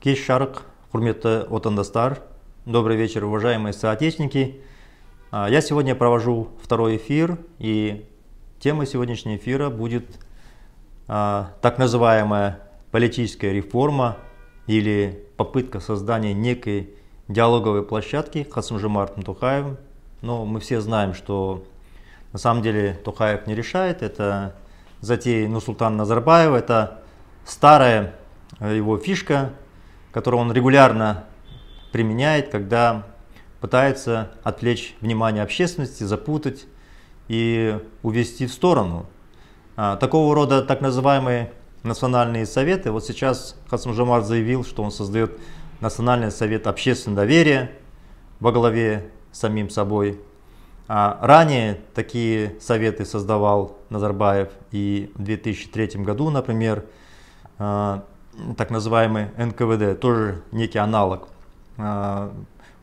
Кеш Шарк, Хурмета Отандастар. Добрый вечер, уважаемые соотечественники. А, я сегодня провожу второй эфир, и тема сегодняшнего эфира будет а, так называемая политическая реформа или попытка создания некой диалоговой площадки Хасымжимартом Тухаевым. Но мы все знаем, что на самом деле Тухаев не решает. Это затея Нусултана Назарбаева. Это старая э, его фишка, которую он регулярно применяет, когда пытается отвлечь внимание общественности, запутать и увести в сторону. А, такого рода так называемые национальные советы. Вот сейчас Хасам Жамар заявил, что он создает Национальный совет общественного доверия во главе самим собой. А ранее такие советы создавал Назарбаев и в 2003 году, например, а, так называемый НКВД, тоже некий аналог. А,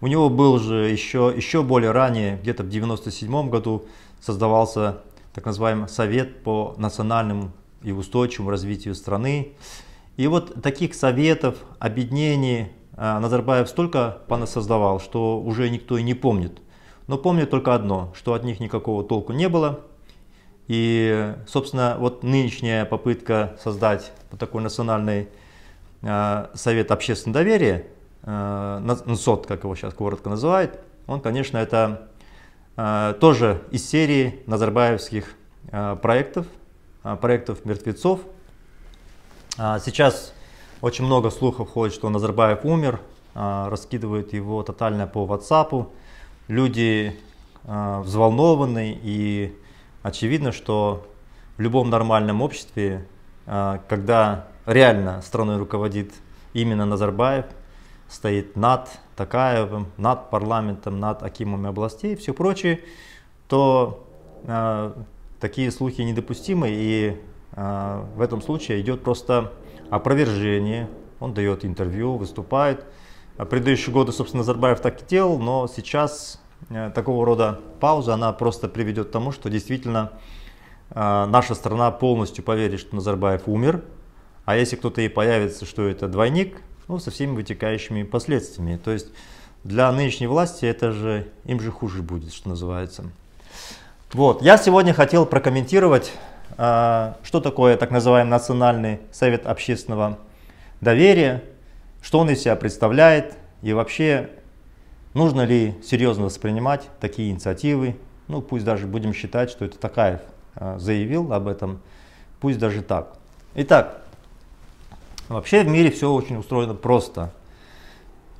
у него был же еще, еще более ранее, где-то в 1997 году, создавался так называемый Совет по национальному и устойчивому развитию страны. И вот таких советов, объединений а, Назарбаев столько создавал, что уже никто и не помнит. Но помнит только одно, что от них никакого толку не было. И, собственно, вот нынешняя попытка создать такой национальный совет общественного доверия, э, НСОТ, как его сейчас коротко называют, он, конечно, это э, тоже из серии назарбаевских э, проектов, э, проектов мертвецов. Э, сейчас очень много слухов ходит, что Назарбаев умер, э, раскидывают его тотально по WhatsApp. Люди э, взволнованы и очевидно, что в любом нормальном обществе, а, когда реально страной руководит именно Назарбаев, стоит над Такаевым, над парламентом, над Акимами областей и все прочее, то э, такие слухи недопустимы и э, в этом случае идет просто опровержение. Он дает интервью, выступает. А предыдущие годы, собственно, Назарбаев так и делал, но сейчас Э, такого рода пауза, она просто приведет к тому, что действительно наша страна полностью поверит, что Назарбаев умер, а если кто-то и появится, что это двойник, ну, со всеми вытекающими последствиями. То есть для нынешней власти это же, им же хуже будет, что называется. Вот, я сегодня хотел прокомментировать, э, что такое так называемый Национальный совет общественного доверия, что он из себя представляет и вообще Нужно ли серьезно воспринимать такие инициативы? Ну, пусть даже будем считать, что это Такаев а, заявил об этом, пусть даже так. Итак, вообще в мире все очень устроено просто.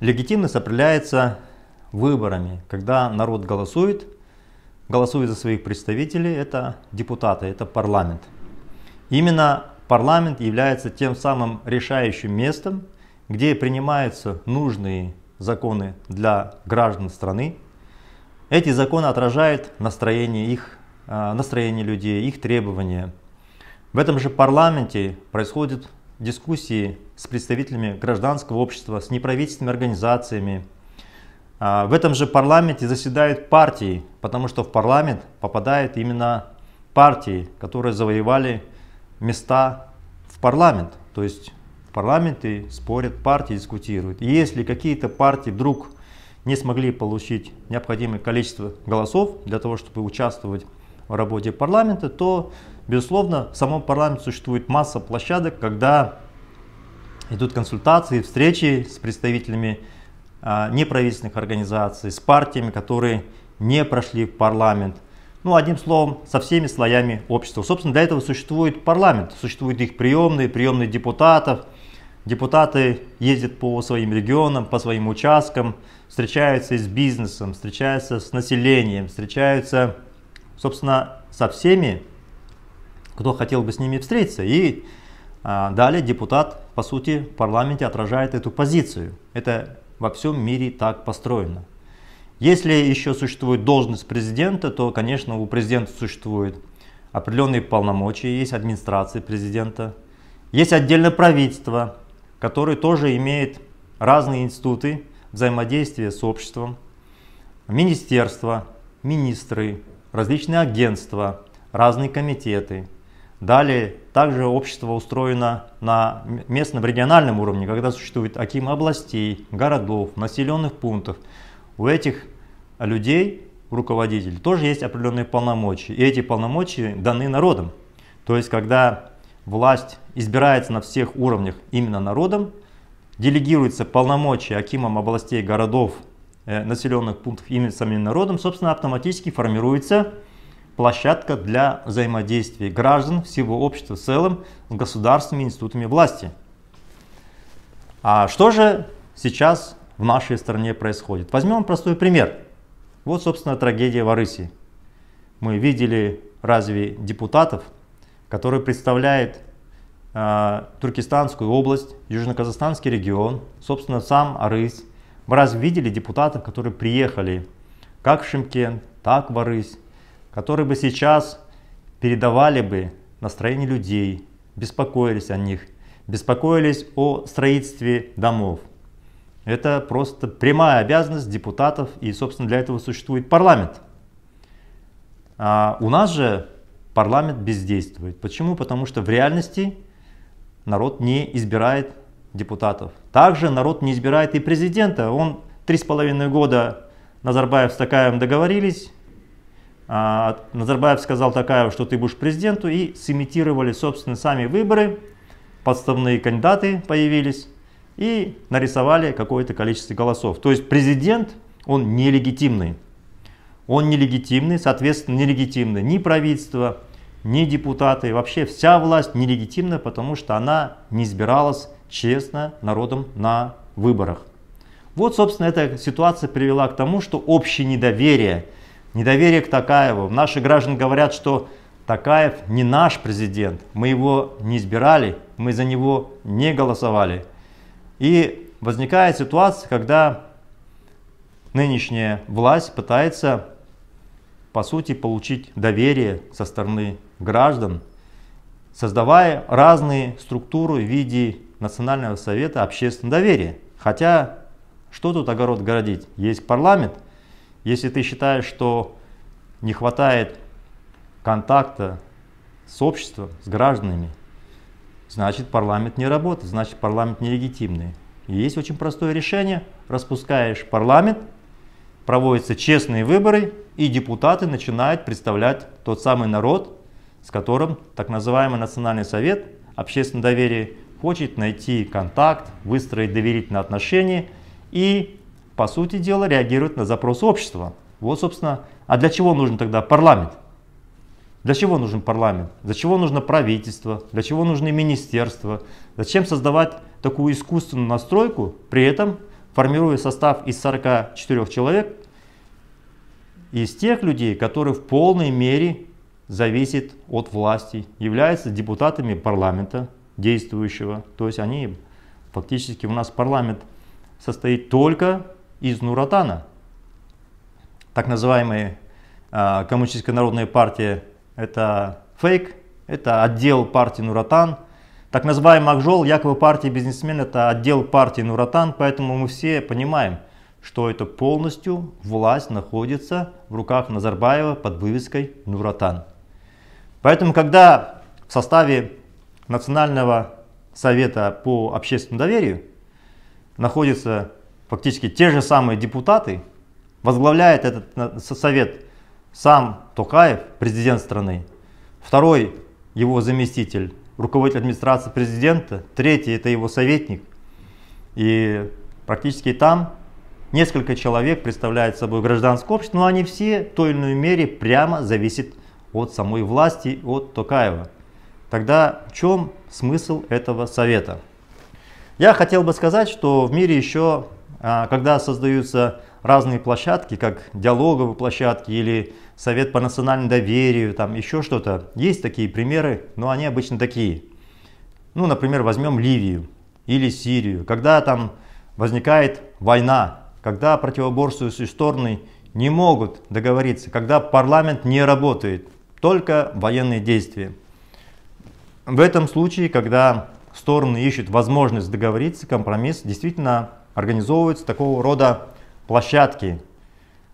Легитимность определяется выборами, когда народ голосует, голосует за своих представителей, это депутаты, это парламент. Именно парламент является тем самым решающим местом, где принимаются нужные законы для граждан страны. Эти законы отражают настроение их, настроение людей, их требования. В этом же парламенте происходят дискуссии с представителями гражданского общества, с неправительственными организациями. А, в этом же парламенте заседают партии, потому что в парламент попадают именно партии, которые завоевали места в парламент. То есть парламенты спорят, партии дискутируют. И если какие-то партии вдруг не смогли получить необходимое количество голосов для того, чтобы участвовать в работе парламента, то, безусловно, в самом парламенте существует масса площадок, когда идут консультации, встречи с представителями а, неправительственных организаций, с партиями, которые не прошли в парламент. Ну, одним словом, со всеми слоями общества. Собственно, для этого существует парламент, существуют их приемные, приемные депутатов – Депутаты ездят по своим регионам, по своим участкам, встречаются с бизнесом, встречаются с населением, встречаются, собственно, со всеми, кто хотел бы с ними встретиться. И а, далее депутат, по сути, в парламенте отражает эту позицию. Это во всем мире так построено. Если еще существует должность президента, то, конечно, у президента существуют определенные полномочия, есть администрация президента, есть отдельное правительство, который тоже имеет разные институты взаимодействия с обществом, министерства, министры, различные агентства, разные комитеты. Далее, также общество устроено на местном региональном уровне, когда существует аким областей, городов, населенных пунктов. У этих людей, руководителей, тоже есть определенные полномочия. И эти полномочия даны народом. То есть, когда власть избирается на всех уровнях именно народом, делегируется полномочия акимам областей, городов, населенных пунктов именно самим народом, собственно, автоматически формируется площадка для взаимодействия граждан всего общества в целом с государственными институтами власти. А что же сейчас в нашей стране происходит? Возьмем простой пример. Вот, собственно, трагедия в Арыси. Мы видели разве депутатов, которые представляют э, Туркестанскую область, Южно-Казахстанский регион, собственно, сам Арысь. Мы разве видели депутатов, которые приехали как в Шимкент, так в Арысь, которые бы сейчас передавали бы настроение людей, беспокоились о них, беспокоились о строительстве домов. Это просто прямая обязанность депутатов, и, собственно, для этого существует парламент. А у нас же парламент бездействует. Почему? Потому что в реальности народ не избирает депутатов. Также народ не избирает и президента. Он три с половиной года Назарбаев с Такаевым договорились, а, Назарбаев сказал Такаеву, что ты будешь президенту, и сымитировали, собственно, сами выборы, подставные кандидаты появились, и нарисовали какое-то количество голосов. То есть президент, он нелегитимный. Он нелегитимный, соответственно, нелегитимны ни правительство, ни депутаты. Вообще вся власть нелегитимна, потому что она не избиралась честно народом на выборах. Вот, собственно, эта ситуация привела к тому, что общее недоверие – Недоверие к Такаеву. Наши граждане говорят, что Такаев не наш президент. Мы его не избирали, мы за него не голосовали. И возникает ситуация, когда нынешняя власть пытается, по сути, получить доверие со стороны граждан, создавая разные структуры в виде Национального совета общественного доверия. Хотя, что тут огород городить? Есть парламент – если ты считаешь, что не хватает контакта с обществом, с гражданами, значит парламент не работает, значит парламент нелегитимный. И есть очень простое решение. Распускаешь парламент, проводятся честные выборы, и депутаты начинают представлять тот самый народ, с которым так называемый Национальный совет общественного доверия хочет найти контакт, выстроить доверительные отношения и по сути дела, реагирует на запрос общества. Вот, собственно, а для чего нужен тогда парламент? Для чего нужен парламент? Для чего нужно правительство? Для чего нужны министерства? Зачем создавать такую искусственную настройку, при этом формируя состав из 44 человек, из тех людей, которые в полной мере зависят от власти, являются депутатами парламента действующего. То есть они фактически у нас парламент состоит только из Нуратана. Так называемая э, Коммунистическая народная партия – это фейк, это отдел партии Нуратан. Так называемый Акжол, якобы партия бизнесмен – это отдел партии Нуратан, поэтому мы все понимаем, что это полностью власть находится в руках Назарбаева под вывеской Нуратан. Поэтому, когда в составе Национального совета по общественному доверию находится фактически те же самые депутаты, возглавляет этот совет сам Токаев, президент страны, второй его заместитель, руководитель администрации президента, третий это его советник. И практически там несколько человек представляют собой гражданское общество, но они все в той или иной мере прямо зависят от самой власти, от Токаева. Тогда в чем смысл этого совета? Я хотел бы сказать, что в мире еще а, когда создаются разные площадки, как диалоговые площадки или совет по национальному доверию, там еще что-то, есть такие примеры, но они обычно такие. Ну, например, возьмем Ливию или Сирию, когда там возникает война, когда противоборствующие стороны не могут договориться, когда парламент не работает, только военные действия. В этом случае, когда стороны ищут возможность договориться, компромисс действительно организовываются такого рода площадки,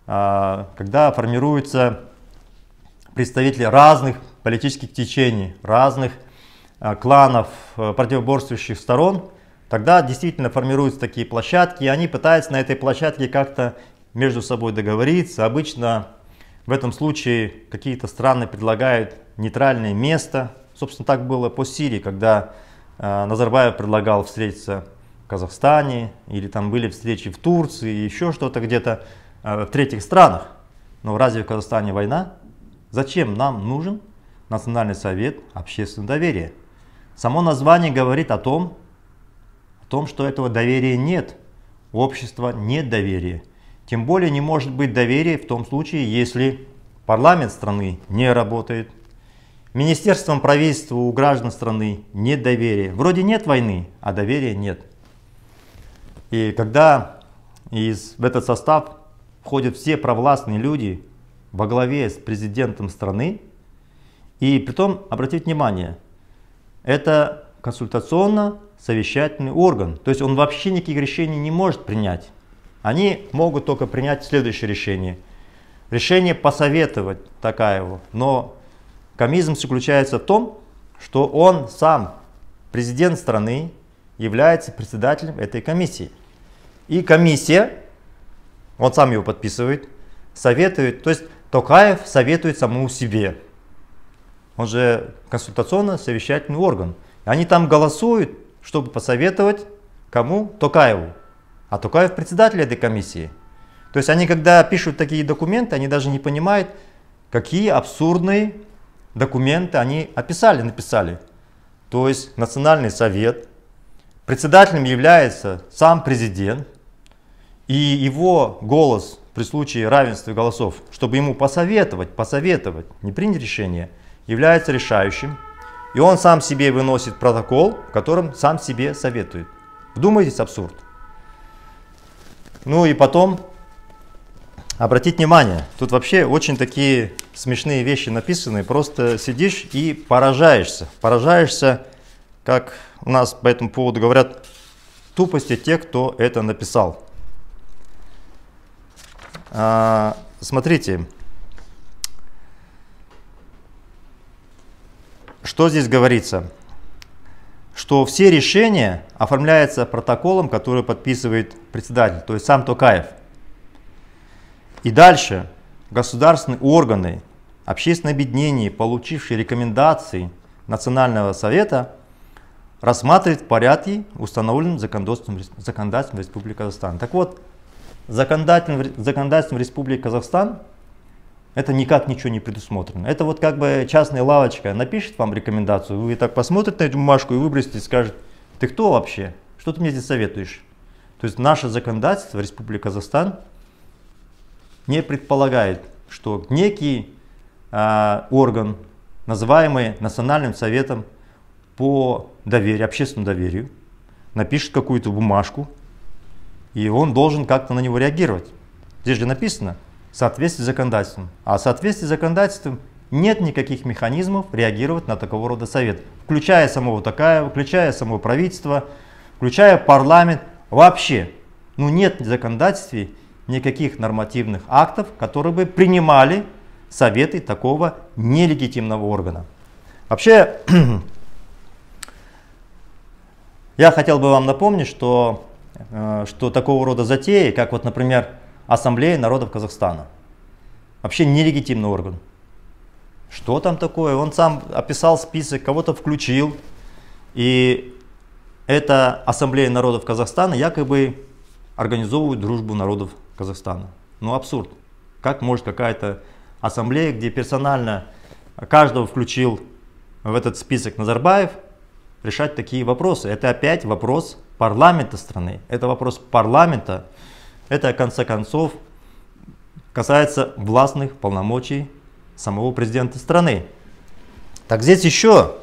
а, когда формируются представители разных политических течений, разных э, кланов, э, противоборствующих сторон, тогда действительно формируются такие площадки, и они пытаются на этой площадке как-то между собой договориться. Обычно в этом случае какие-то страны предлагают нейтральное место. Собственно, так было по Сирии, когда э, Назарбаев предлагал встретиться в Казахстане, или там были встречи в Турции, еще что-то где-то э, в третьих странах. Но разве в Казахстане война? Зачем нам нужен Национальный совет общественного доверия? Само название говорит о том, о том, что этого доверия нет. У общества нет доверия. Тем более не может быть доверия в том случае, если парламент страны не работает, министерством правительства у граждан страны нет доверия. Вроде нет войны, а доверия нет. И когда из, в этот состав входят все провластные люди во главе с президентом страны, и при том, обратите внимание, это консультационно-совещательный орган, то есть он вообще никаких решений не может принять. Они могут только принять следующее решение. Решение посоветовать Такаеву, но комизм заключается в том, что он сам, президент страны, является председателем этой комиссии. И комиссия, он сам его подписывает, советует, то есть Токаев советует самому себе. Он же консультационно-совещательный орган. Они там голосуют, чтобы посоветовать кому? Токаеву. А Токаев председатель этой комиссии. То есть они, когда пишут такие документы, они даже не понимают, какие абсурдные документы они описали, написали. То есть Национальный совет, председателем является сам президент, и его голос при случае равенства голосов, чтобы ему посоветовать, посоветовать, не принять решение, является решающим. И он сам себе выносит протокол, в котором сам себе советует. Вдумайтесь, абсурд. Ну и потом, обратите внимание, тут вообще очень такие смешные вещи написаны, просто сидишь и поражаешься. Поражаешься, как у нас по этому поводу говорят, тупости тех, кто это написал. А, смотрите, что здесь говорится? Что все решения оформляются протоколом, который подписывает председатель, то есть сам Токаев. И дальше государственные органы, общественное объединение, получившие рекомендации Национального совета, рассматривают в порядке, установленном законодательством, законодательством Республики Казахстан. Так вот, законодательством, законодательством Республики Казахстан это никак ничего не предусмотрено. Это вот как бы частная лавочка напишет вам рекомендацию, вы так посмотрите на эту бумажку и выбросите и скажете, ты кто вообще? Что ты мне здесь советуешь? То есть наше законодательство Республики Казахстан не предполагает, что некий э, орган, называемый Национальным советом по доверию, общественному доверию, напишет какую-то бумажку, и он должен как-то на него реагировать. Здесь же написано в соответствии с законодательством. А в соответствии с законодательством нет никаких механизмов реагировать на такого рода совет, включая самого Такаева, включая само правительство, включая парламент. Вообще, ну нет в никаких нормативных актов, которые бы принимали советы такого нелегитимного органа. Вообще, я хотел бы вам напомнить, что Э, что такого рода затеи, как вот, например, Ассамблея народов Казахстана, вообще нелегитимный орган. Что там такое? Он сам описал список, кого-то включил. И эта Ассамблея народов Казахстана якобы организовывает дружбу народов Казахстана. Ну абсурд. Как может какая-то ассамблея, где персонально каждого включил в этот список Назарбаев, решать такие вопросы? Это опять вопрос парламента страны. Это вопрос парламента. Это, в конце концов, касается властных полномочий самого президента страны. Так здесь еще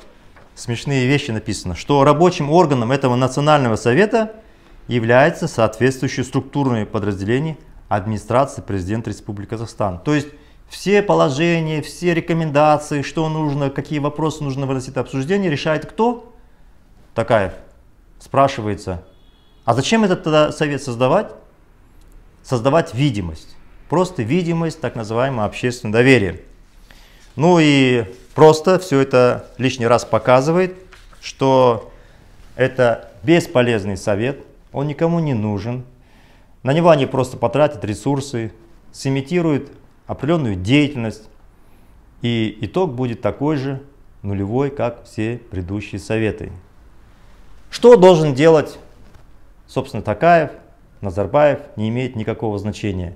смешные вещи написано, что рабочим органом этого национального совета является соответствующее структурное подразделение администрации президента Республики Казахстан. То есть все положения, все рекомендации, что нужно, какие вопросы нужно выносить обсуждение, решает кто? Такаев спрашивается, а зачем этот тогда совет создавать? Создавать видимость. Просто видимость так называемого общественного доверия. Ну и просто все это лишний раз показывает, что это бесполезный совет, он никому не нужен. На него они просто потратят ресурсы, сымитируют определенную деятельность, и итог будет такой же нулевой, как все предыдущие советы. Что должен делать, собственно, Такаев, Назарбаев, не имеет никакого значения.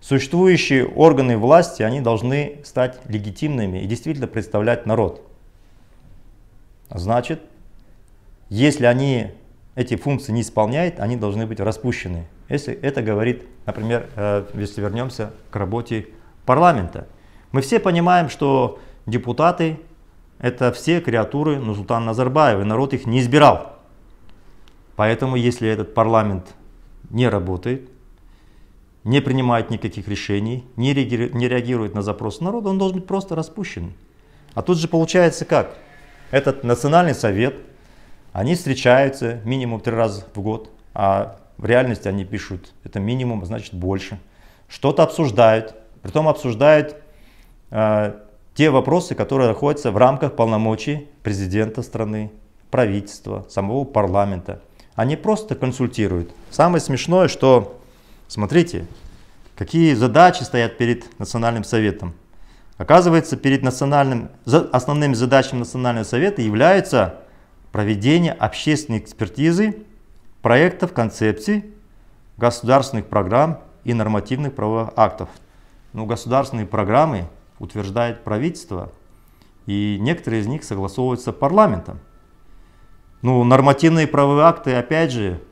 Существующие органы власти, они должны стать легитимными и действительно представлять народ. Значит, если они эти функции не исполняют, они должны быть распущены. Если это говорит, например, э, если вернемся к работе парламента. Мы все понимаем, что депутаты это все креатуры Нурсултана Назарбаева, и народ их не избирал. Поэтому, если этот парламент не работает, не принимает никаких решений, не реагирует на запрос народа, он должен быть просто распущен. А тут же получается как? Этот национальный совет, они встречаются минимум три раза в год, а в реальности они пишут, это минимум, значит больше. Что-то обсуждают, притом обсуждают э, те вопросы, которые находятся в рамках полномочий президента страны, правительства, самого парламента. Они просто консультируют. Самое смешное, что, смотрите, какие задачи стоят перед Национальным советом. Оказывается, перед национальным, основными задачами Национального совета являются проведение общественной экспертизы проектов, концепций, государственных программ и нормативных правовых актов. Ну, государственные программы утверждает правительство, и некоторые из них согласовываются парламентом. Ну, нормативные правовые акты, опять же,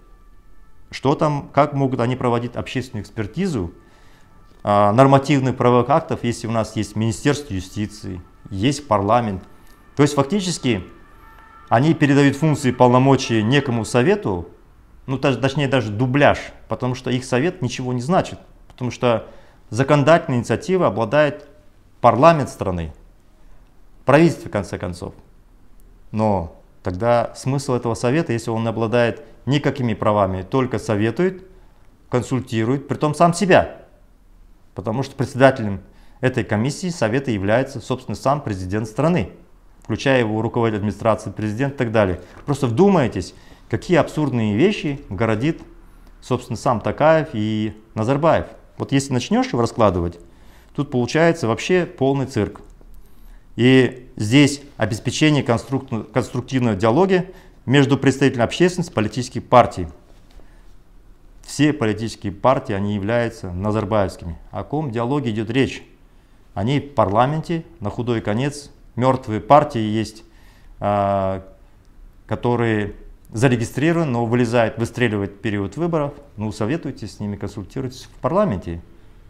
что там, как могут они проводить общественную экспертизу а, нормативных правовых актов, если у нас есть Министерство юстиции, есть парламент. То есть фактически они передают функции полномочий некому совету, ну точнее даже дубляж, потому что их совет ничего не значит, потому что законодательная инициатива обладает парламент страны, правительство в конце концов. Но тогда смысл этого совета, если он не обладает никакими правами, только советует, консультирует, при том сам себя. Потому что председателем этой комиссии совета является, собственно, сам президент страны, включая его руководитель администрации, президент и так далее. Просто вдумайтесь, какие абсурдные вещи городит, собственно, сам Такаев и Назарбаев. Вот если начнешь его раскладывать, Тут получается вообще полный цирк. И здесь обеспечение конструктивного диалога между представителями общественности политических партий. Все политические партии, они являются назарбаевскими. О ком диалоге идет речь? Они в парламенте, на худой конец, мертвые партии есть, а, которые зарегистрированы, но вылезают, выстреливают в период выборов. Ну, советуйтесь с ними, консультируйтесь в парламенте.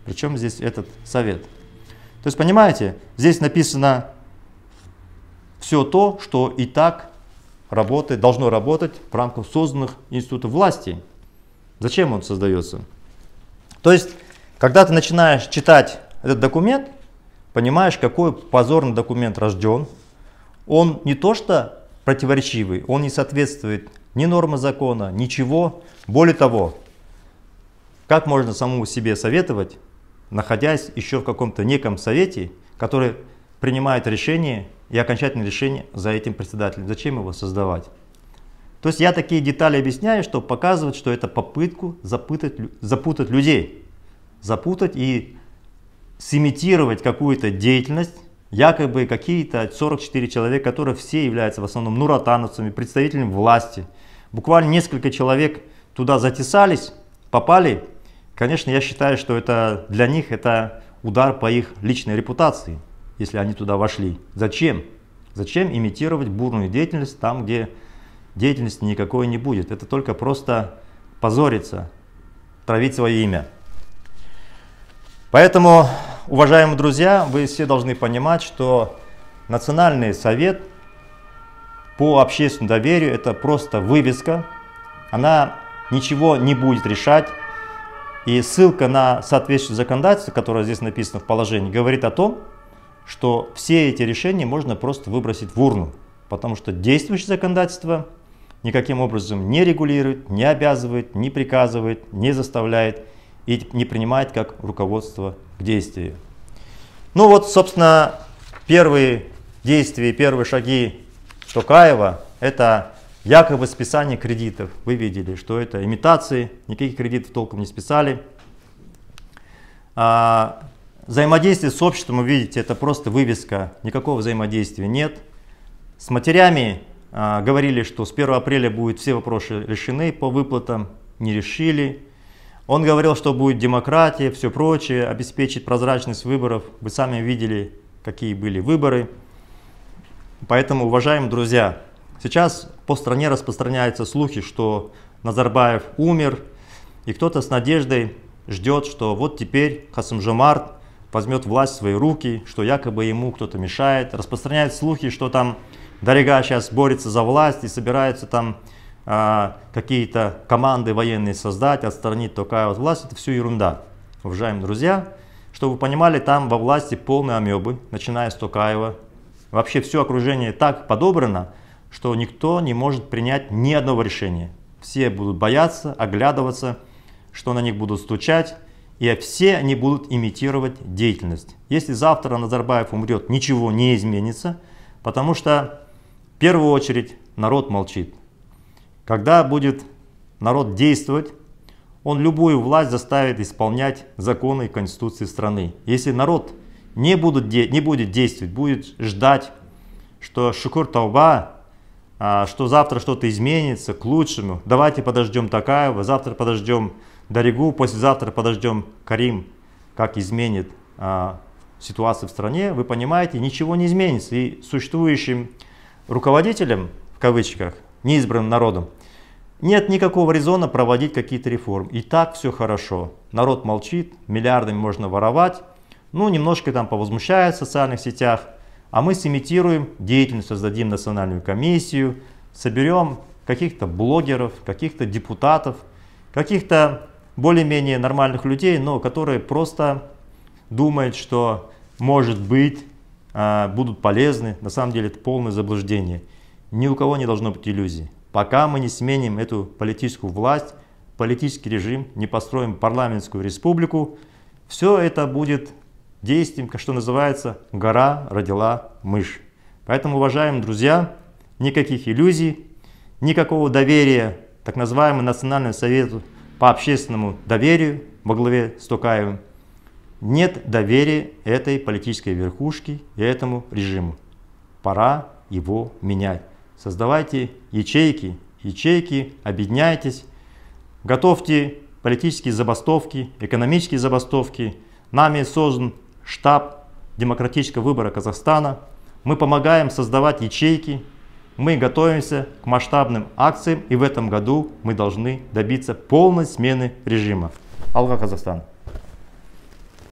Причем здесь этот совет? То есть, понимаете, здесь написано все то, что и так работает, должно работать в рамках созданных институтов власти. Зачем он создается? То есть, когда ты начинаешь читать этот документ, понимаешь, какой позорный документ рожден. Он не то что противоречивый, он не соответствует ни нормы закона, ничего. Более того, как можно самому себе советовать, находясь еще в каком-то неком совете, который принимает решение и окончательное решение за этим председателем. Зачем его создавать? То есть я такие детали объясняю, чтобы показывать, что это попытку запутать, запутать людей. Запутать и сымитировать какую-то деятельность, якобы какие-то 44 человека, которые все являются в основном нуратановцами, представителями власти. Буквально несколько человек туда затесались, попали Конечно, я считаю, что это для них это удар по их личной репутации, если они туда вошли. Зачем? Зачем имитировать бурную деятельность там, где деятельности никакой не будет? Это только просто позориться, травить свое имя. Поэтому, уважаемые друзья, вы все должны понимать, что Национальный совет по общественному доверию это просто вывеска. Она ничего не будет решать и ссылка на соответствующее законодательство, которое здесь написано в положении, говорит о том, что все эти решения можно просто выбросить в урну, потому что действующее законодательство никаким образом не регулирует, не обязывает, не приказывает, не заставляет и не принимает как руководство к действию. Ну вот, собственно, первый действия, первые шаги Токаева – это якобы списание кредитов. Вы видели, что это имитации, никаких кредитов толком не списали. А, взаимодействие с обществом, вы видите, это просто вывеска, никакого взаимодействия нет. С матерями а, говорили, что с 1 апреля будут все вопросы решены по выплатам, не решили. Он говорил, что будет демократия, все прочее, обеспечить прозрачность выборов. Вы сами видели, какие были выборы. Поэтому, уважаемые друзья, сейчас по стране распространяются слухи, что Назарбаев умер, и кто-то с надеждой ждет, что вот теперь Хасамжамарт возьмет власть в свои руки, что якобы ему кто-то мешает. Распространяют слухи, что там Дарига сейчас борется за власть и собирается там какие-то команды военные создать, отстранить такая вот власть, это все ерунда. Уважаемые друзья, чтобы вы понимали, там во власти полные амебы, начиная с Токаева. Вообще все окружение так подобрано, что никто не может принять ни одного решения. Все будут бояться, оглядываться, что на них будут стучать, и все они будут имитировать деятельность. Если завтра Назарбаев умрет, ничего не изменится, потому что в первую очередь народ молчит. Когда будет народ действовать, он любую власть заставит исполнять законы и конституции страны. Если народ не, будут, не будет действовать, будет ждать, что шукур тауба, а, что завтра что-то изменится к лучшему, давайте подождем Такаева, завтра подождем Даригу, послезавтра подождем Карим, как изменит а, ситуацию в стране, вы понимаете, ничего не изменится. И существующим руководителям, в кавычках, неизбранным народом, нет никакого резона проводить какие-то реформы. И так все хорошо. Народ молчит, миллиардами можно воровать. Ну, немножко там повозмущает в социальных сетях. А мы сымитируем деятельность, создадим национальную комиссию, соберем каких-то блогеров, каких-то депутатов, каких-то более-менее нормальных людей, но которые просто думают, что может быть а, будут полезны. На самом деле это полное заблуждение. Ни у кого не должно быть иллюзий. Пока мы не сменим эту политическую власть, политический режим, не построим парламентскую республику, все это будет действием, что называется, гора родила мышь. Поэтому, уважаемые друзья, никаких иллюзий, никакого доверия так называемому Национальному совету по общественному доверию во главе с Токаевым, нет доверия этой политической верхушки и этому режиму. Пора его менять. Создавайте ячейки, ячейки, объединяйтесь, готовьте политические забастовки, экономические забастовки. Нами создан штаб демократического выбора Казахстана. Мы помогаем создавать ячейки, мы готовимся к масштабным акциям и в этом году мы должны добиться полной смены режима. Алга Казахстан!